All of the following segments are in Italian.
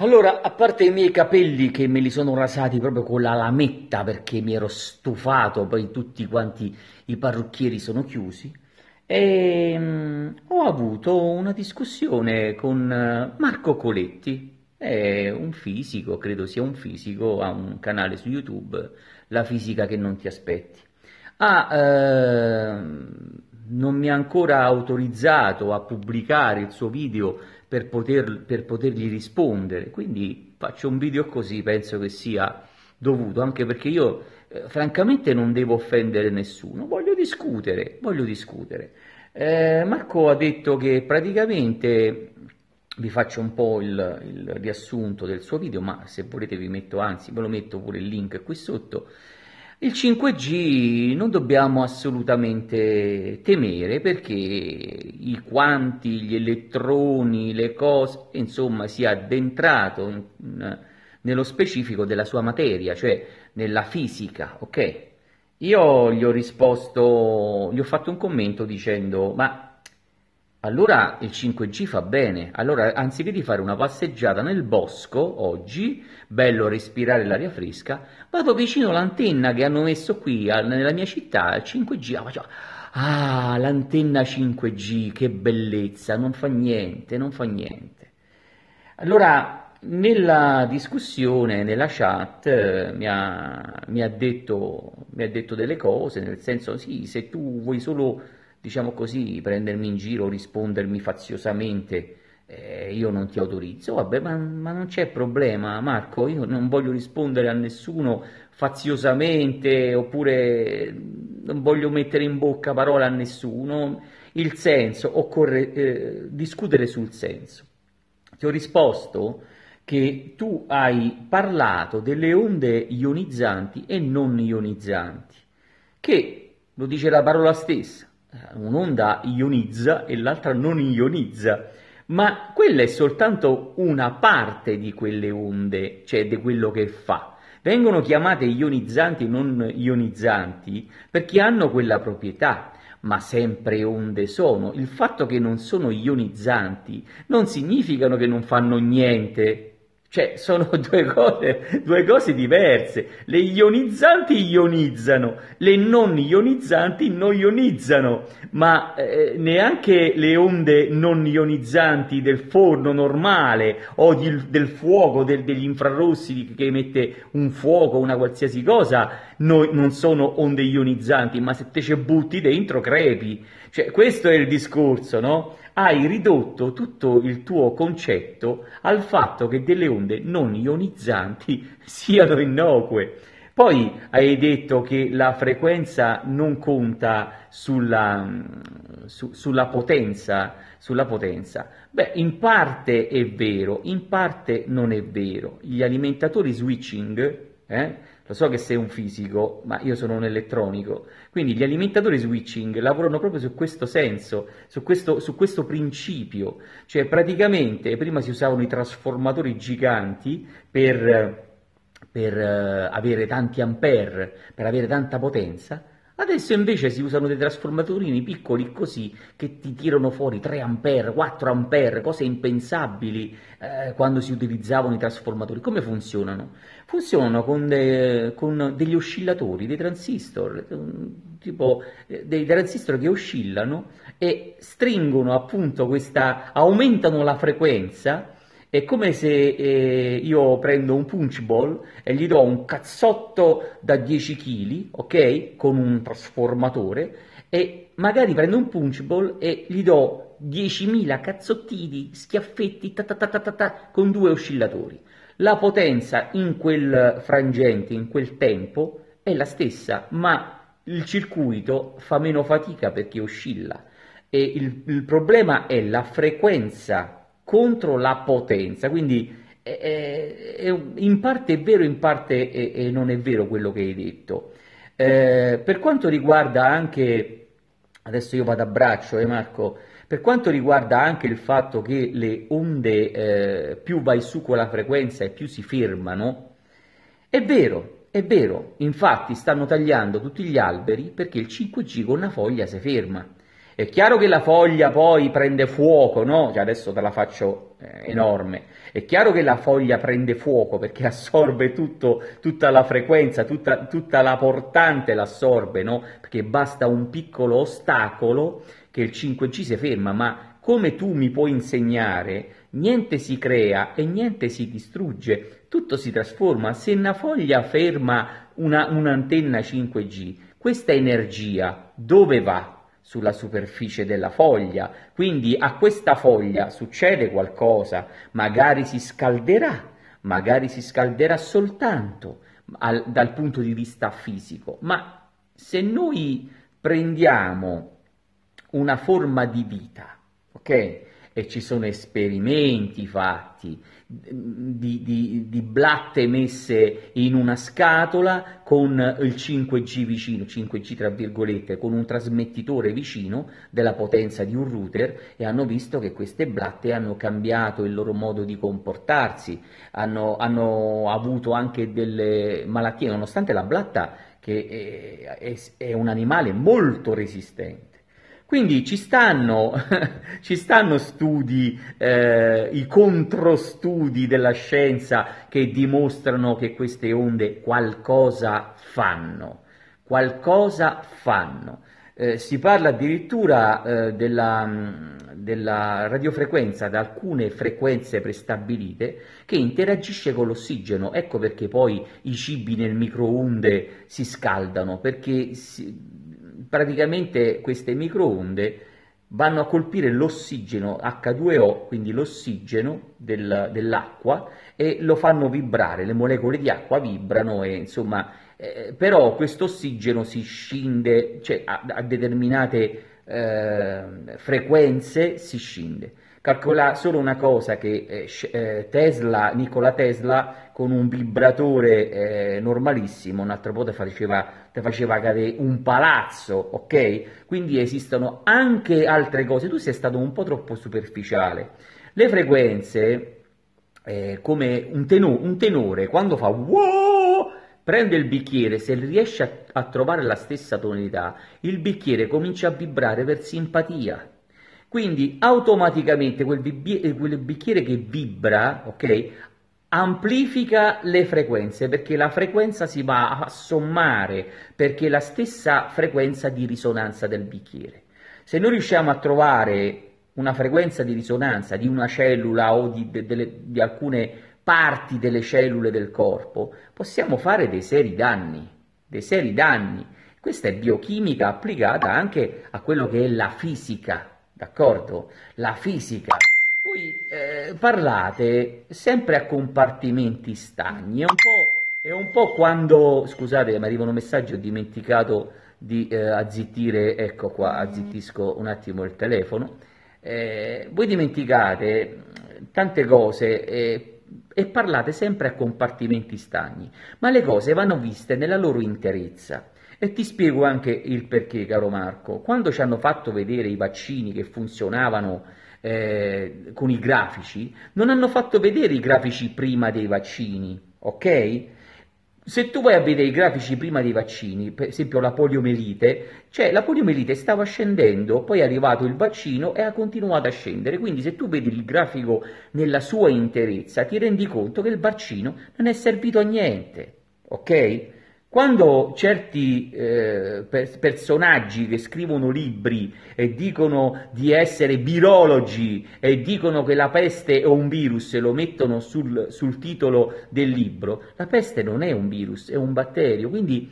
Allora, a parte i miei capelli che me li sono rasati proprio con la lametta perché mi ero stufato, poi tutti quanti i parrucchieri sono chiusi, e, um, ho avuto una discussione con eh, Marco Coletti, è un fisico, credo sia un fisico, ha un canale su YouTube, La fisica che non ti aspetti. Ah, eh, non mi ha ancora autorizzato a pubblicare il suo video per, poter, per potergli rispondere, quindi faccio un video così, penso che sia dovuto, anche perché io eh, francamente non devo offendere nessuno, voglio discutere, voglio discutere. Eh, Marco ha detto che praticamente, vi faccio un po' il, il riassunto del suo video, ma se volete vi metto, anzi ve lo metto pure il link qui sotto, il 5G non dobbiamo assolutamente temere perché i quanti, gli elettroni, le cose, insomma, si è addentrato in, in, nello specifico della sua materia, cioè nella fisica, ok? Io gli ho risposto, gli ho fatto un commento dicendo, ma allora il 5G fa bene, allora anziché di fare una passeggiata nel bosco oggi, bello respirare l'aria fresca, vado vicino all'antenna che hanno messo qui nella mia città, il 5G, ah, l'antenna 5G, che bellezza, non fa niente, non fa niente. Allora, nella discussione, nella chat, eh, mi, ha, mi, ha detto, mi ha detto delle cose, nel senso, sì, se tu vuoi solo diciamo così, prendermi in giro, rispondermi faziosamente, eh, io non ti autorizzo, vabbè, ma, ma, non c'è problema, Marco, io non voglio rispondere a nessuno faziosamente, oppure non voglio mettere in bocca parole a nessuno, il senso, occorre eh, discutere sul senso. Ti ho risposto che tu hai parlato delle onde ionizzanti e non ionizzanti, che, lo dice la parola stessa, un'onda ionizza e l'altra non ionizza, ma quella è soltanto una parte di quelle onde, cioè di quello che fa. Vengono chiamate ionizzanti e non ionizzanti perché hanno quella proprietà, ma sempre onde sono. Il fatto che non sono ionizzanti non significa che non fanno niente, cioè, sono due cose, due cose, diverse. Le ionizzanti ionizzano, le non ionizzanti non ionizzano, ma eh, neanche le onde non ionizzanti del forno normale o di, del fuoco, del, degli infrarossi che emette un fuoco, una qualsiasi cosa, no, non sono onde ionizzanti, ma se te ci butti dentro crepi. Cioè, questo è il discorso, no? Hai ridotto tutto il tuo concetto al fatto che delle onde non ionizzanti siano innocue. Poi hai detto che la frequenza non conta sulla, su, sulla, potenza, sulla potenza. Beh, in parte è vero, in parte non è vero. Gli alimentatori switching, eh, lo so che sei un fisico, ma io sono un elettronico, quindi gli alimentatori switching lavorano proprio su questo senso, su questo, su questo principio, cioè praticamente prima si usavano i trasformatori giganti per, per uh, avere tanti ampere, per avere tanta potenza, Adesso invece si usano dei trasformatorini piccoli così che ti tirano fuori 3 ampere, 4 ampere, cose impensabili eh, quando si utilizzavano i trasformatori. Come funzionano? Funzionano con, de, con degli oscillatori, dei transistor, tipo eh, dei transistor che oscillano e stringono appunto questa, aumentano la frequenza è come se eh, io prendo un punch ball e gli do un cazzotto da 10 kg, ok? Con un trasformatore e magari prendo un punch ball e gli do 10.000 cazzottini, schiaffetti, ta ta ta ta ta, con due oscillatori. La potenza in quel frangente, in quel tempo, è la stessa, ma il circuito fa meno fatica perché oscilla. E il, il problema è la frequenza contro la potenza, quindi è, è, in parte è vero, in parte è, non è vero quello che hai detto. Eh, per quanto riguarda anche, adesso io vado a braccio, eh Marco, per quanto riguarda anche il fatto che le onde eh, più vai su con la frequenza e più si fermano, è vero, è vero, infatti stanno tagliando tutti gli alberi perché il 5G con una foglia si ferma. È chiaro che la foglia poi prende fuoco, no? Cioè adesso te la faccio eh, enorme. È chiaro che la foglia prende fuoco perché assorbe tutto, tutta la frequenza, tutta, tutta la portante l'assorbe, no? Perché basta un piccolo ostacolo che il 5G si ferma, ma come tu mi puoi insegnare, niente si crea e niente si distrugge, tutto si trasforma. Se una foglia ferma una, un'antenna 5G, questa energia dove va? Sulla superficie della foglia, quindi a questa foglia succede qualcosa, magari si scalderà, magari si scalderà soltanto al, dal punto di vista fisico, ma se noi prendiamo una forma di vita, ok? E ci sono esperimenti fatti di, di, di, blatte messe in una scatola con il 5G vicino, 5G tra virgolette, con un trasmettitore vicino della potenza di un router e hanno visto che queste blatte hanno cambiato il loro modo di comportarsi, hanno, hanno avuto anche delle malattie, nonostante la blatta che è, è, è un animale molto resistente. Quindi ci stanno, ci stanno studi, eh, i controstudi della scienza che dimostrano che queste onde qualcosa fanno, qualcosa fanno. Eh, si parla addirittura eh, della, della, radiofrequenza, da alcune frequenze prestabilite, che interagisce con l'ossigeno. Ecco perché poi i cibi nel microonde si scaldano, perché si, praticamente queste microonde vanno a colpire l'ossigeno H2O, quindi l'ossigeno del, dell'acqua, e lo fanno vibrare, le molecole di acqua vibrano e insomma, eh, però questo ossigeno si scinde, cioè a, a determinate eh, frequenze si scinde. Calcola solo una cosa che eh, eh, Tesla, Nikola Tesla con un vibratore eh, normalissimo, un altro po' ti faceva, faceva cadere un palazzo, ok? Quindi esistono anche altre cose, tu sei stato un po' troppo superficiale. Le frequenze, eh, come un, teno, un tenore, quando fa wow, prende il bicchiere, se riesce a, a trovare la stessa tonalità, il bicchiere comincia a vibrare per simpatia quindi automaticamente quel bicchiere che vibra, ok, amplifica le frequenze perché la frequenza si va a sommare perché è la stessa frequenza di risonanza del bicchiere. Se noi riusciamo a trovare una frequenza di risonanza di una cellula o di, de, de, di alcune parti delle cellule del corpo, possiamo fare dei seri danni, dei seri danni. Questa è biochimica applicata anche a quello che è la fisica d'accordo? La fisica. Voi eh, parlate sempre a compartimenti stagni, è un, è un po', quando, scusate mi arriva un messaggio, ho dimenticato di eh, azzittire, ecco qua, azzittisco un attimo il telefono, eh, voi dimenticate tante cose eh, e parlate sempre a compartimenti stagni, ma le cose vanno viste nella loro interezza. E ti spiego anche il perché, caro Marco. Quando ci hanno fatto vedere i vaccini che funzionavano eh, con i grafici, non hanno fatto vedere i grafici prima dei vaccini, ok? Se tu vai a vedere i grafici prima dei vaccini, per esempio la poliomelite, cioè la poliomelite stava scendendo, poi è arrivato il vaccino e ha continuato a scendere, quindi se tu vedi il grafico nella sua interezza ti rendi conto che il vaccino non è servito a niente, ok? Quando certi eh, per personaggi che scrivono libri e dicono di essere virologi e dicono che la peste è un virus e lo mettono sul, sul titolo del libro, la peste non è un virus, è un batterio. Quindi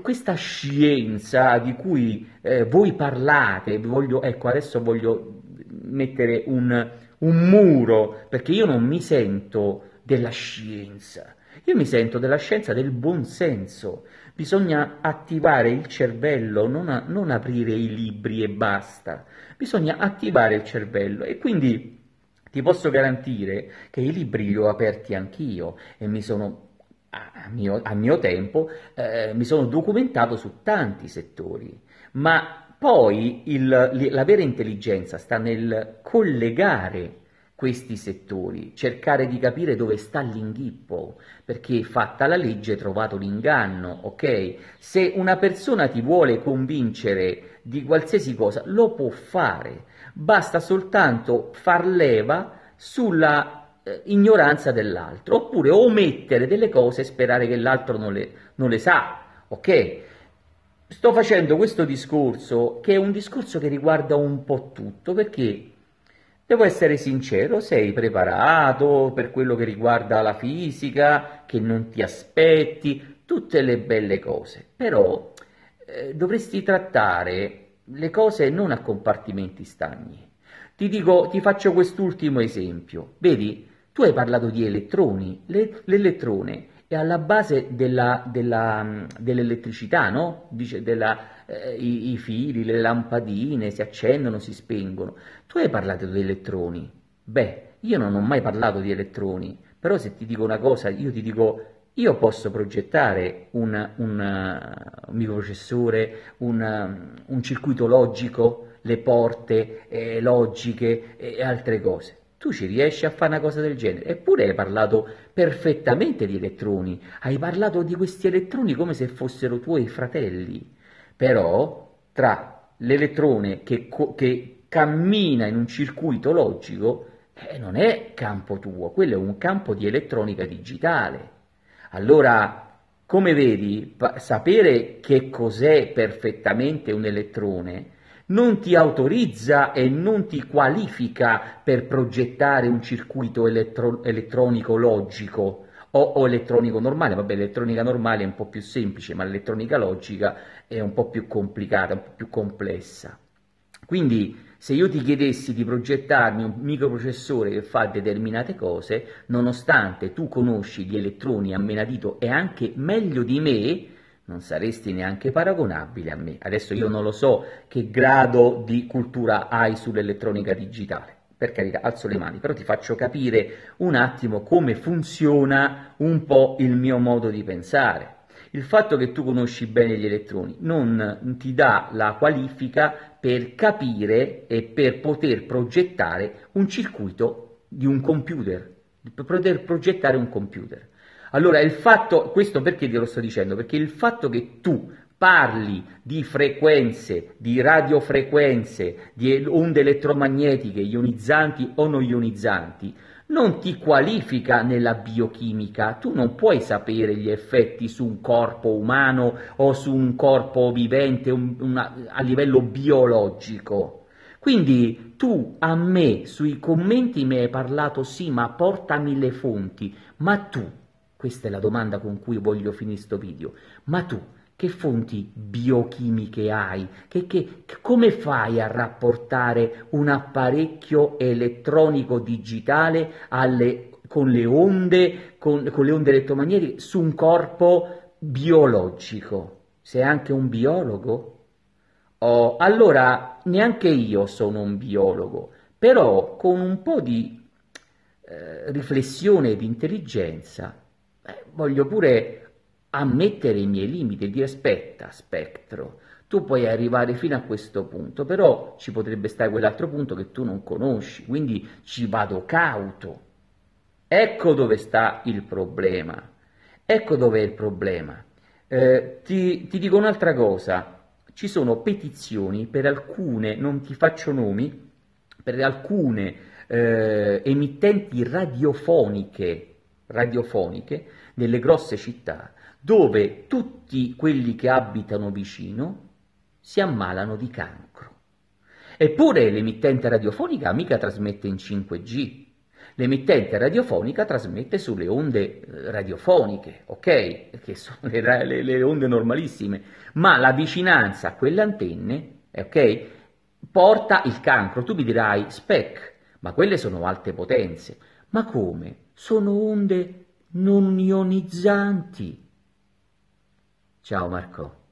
questa scienza di cui eh, voi parlate, voglio, ecco adesso voglio mettere un, un muro perché io non mi sento della scienza io mi sento della scienza del buon senso. Bisogna attivare il cervello, non, a, non aprire i libri e basta. Bisogna attivare il cervello e quindi ti posso garantire che i libri li ho aperti anch'io e mi sono a mio, a mio tempo eh, mi sono documentato su tanti settori, ma poi il, la vera intelligenza sta nel collegare questi settori, cercare di capire dove sta l'inghippo, perché fatta la legge trovato l'inganno, ok? Se una persona ti vuole convincere di qualsiasi cosa, lo può fare, basta soltanto far leva sulla eh, ignoranza dell'altro, oppure omettere delle cose e sperare che l'altro non le, non le sa, ok? Sto facendo questo discorso che è un discorso che riguarda un po' tutto, perché Devo essere sincero, sei preparato per quello che riguarda la fisica, che non ti aspetti, tutte le belle cose, però eh, dovresti trattare le cose non a compartimenti stagni. Ti dico, ti faccio quest'ultimo esempio. Vedi, tu hai parlato di elettroni, Le, l'elettrone è alla base della, della, dell'elettricità, no? Dice della, eh, i, i, fili, le lampadine si accendono, si spengono. Tu hai parlato di elettroni. Beh, io non ho mai parlato di elettroni, però se ti dico una cosa, io ti dico, io posso progettare un, un, un microprocessore, un, un, circuito logico, le porte eh, logiche e altre cose. Tu ci riesci a fare una cosa del genere? Eppure hai parlato perfettamente di elettroni, hai parlato di questi elettroni come se fossero tuoi fratelli. Però tra l'elettrone che, che cammina in un circuito logico eh, non è campo tuo, quello è un campo di elettronica digitale. Allora, come vedi, sapere che cos'è perfettamente un elettrone non ti autorizza e non ti qualifica per progettare un circuito elettro- elettronico logico o, o, elettronico normale. Vabbè, l'elettronica normale è un po' più semplice, ma l'elettronica logica è un po' più complicata, un po' più complessa. Quindi, se io ti chiedessi di progettarmi un microprocessore che fa determinate cose, nonostante tu conosci gli elettroni a menadito e anche meglio di me, non saresti neanche paragonabile a me. Adesso io non lo so che grado di cultura hai sull'elettronica digitale, per carità, alzo le mani, però ti faccio capire un attimo come funziona un po' il mio modo di pensare. Il fatto che tu conosci bene gli elettroni non ti dà la qualifica per capire e per poter progettare un circuito di un computer, per poter progettare un computer. Allora, il fatto, questo perché te lo sto dicendo? Perché il fatto che tu parli di frequenze, di radiofrequenze, di onde elettromagnetiche ionizzanti o non ionizzanti, non ti qualifica nella biochimica, tu non puoi sapere gli effetti su un corpo umano o su un corpo vivente un, una, a livello biologico. Quindi tu a me sui commenti mi hai parlato sì, ma portami le fonti, ma tu questa è la domanda con cui voglio finire questo video. Ma tu che fonti biochimiche hai? Che, che, come fai a rapportare un apparecchio elettronico digitale alle, con, le onde, con, con le onde elettromagnetiche su un corpo biologico? Sei anche un biologo? Oh, allora, neanche io sono un biologo, però con un po' di eh, riflessione e di intelligenza Beh, voglio pure ammettere i miei limiti e dire aspetta, spettro, tu puoi arrivare fino a questo punto, però ci potrebbe stare quell'altro punto che tu non conosci, quindi ci vado cauto. Ecco dove sta il problema, ecco dove è il problema. Eh, ti, ti dico un'altra cosa, ci sono petizioni per alcune, non ti faccio nomi, per alcune eh, emittenti radiofoniche radiofoniche nelle grosse città dove tutti quelli che abitano vicino si ammalano di cancro. Eppure l'emittente radiofonica mica trasmette in 5G, l'emittente radiofonica trasmette sulle onde eh, radiofoniche, ok? Che sono le, le, le onde normalissime, ma la vicinanza a quelle antenne, ok? Porta il cancro. Tu mi dirai, spec, ma quelle sono alte potenze. Ma come? sono onde non ionizzanti. Ciao Marco.